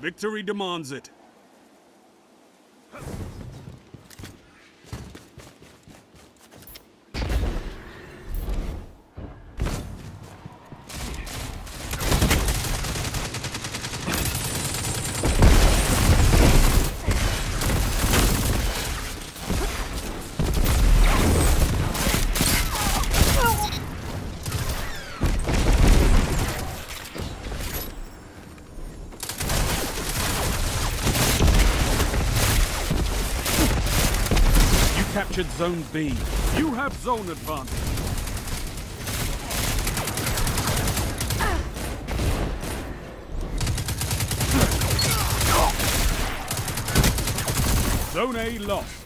Victory demands it. You captured Zone B. You have zone advantage. Zone A lost.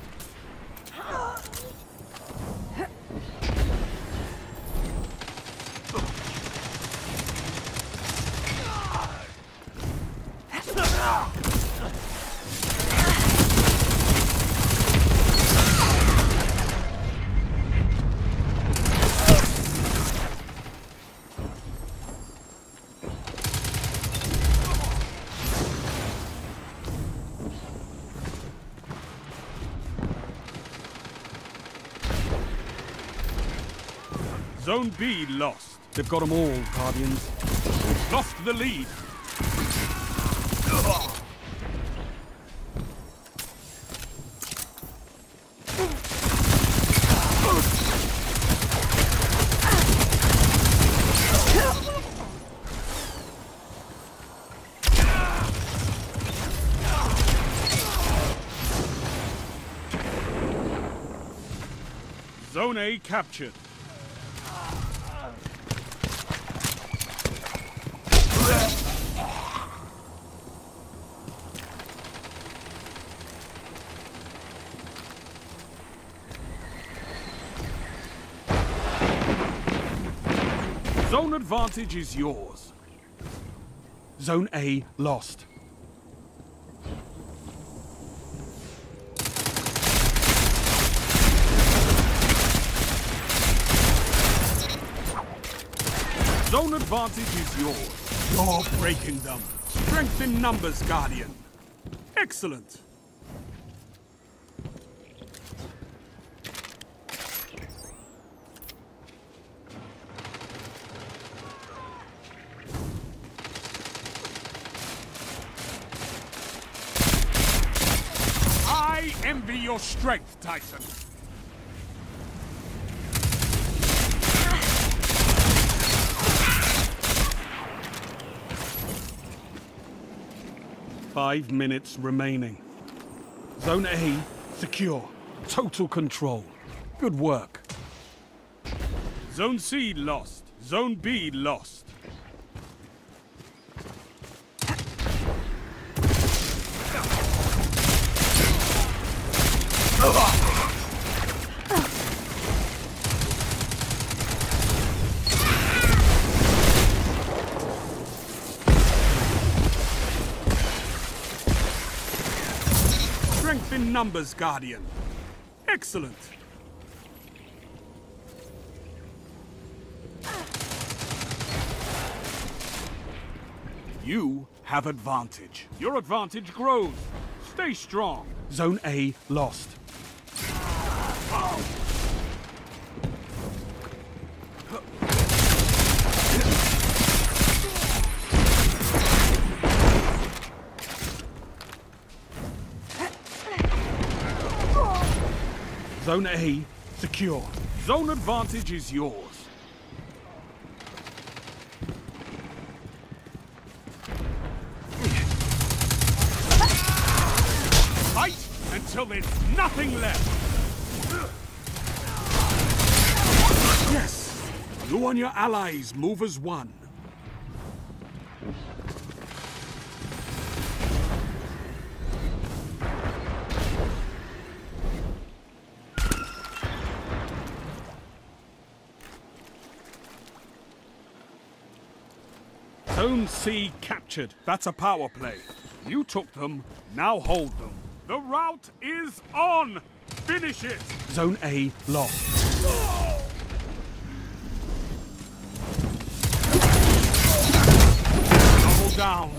Zone B lost. They've got them all, Guardians. Lost the lead. Zone A captured. Zone advantage is yours. Zone A lost. Zone advantage is yours. You're breaking them. Strength in numbers, Guardian. Excellent. I envy your strength, Tyson. Five minutes remaining. Zone A, secure. Total control. Good work. Zone C lost. Zone B lost. Strength in numbers, Guardian. Excellent. You have advantage. Your advantage grows. Stay strong. Zone A lost. Zone A secure. Zone advantage is yours. Fight until there's nothing left. Yes, you and your allies move as one. Zone C captured. That's a power play. You took them, now hold them. The rout is on! Finish it! Zone A lost. Double down.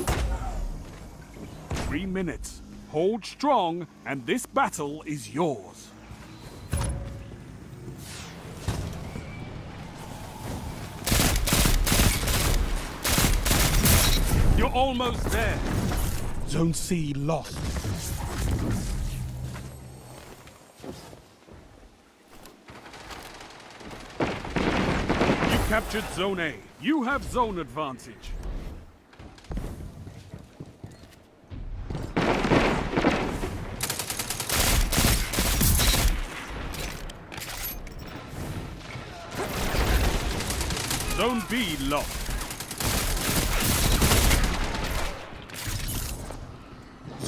three minutes. Hold strong, and this battle is yours. You're almost there. Zone C lost. You captured Zone A. You have zone advantage. Zone B lost.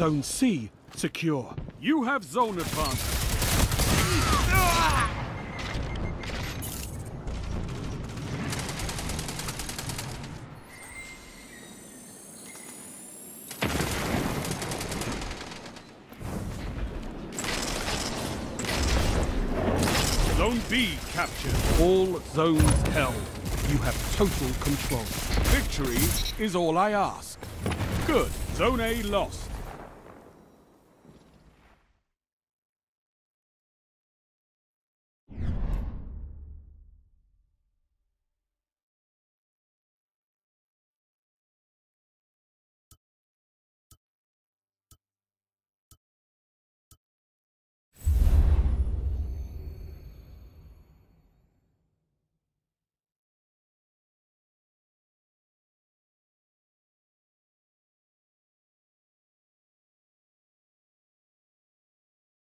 Zone C secure. You have zone advantage. Zone B captured. All zones held. You have total control. Victory is all I ask. Good. Zone A lost.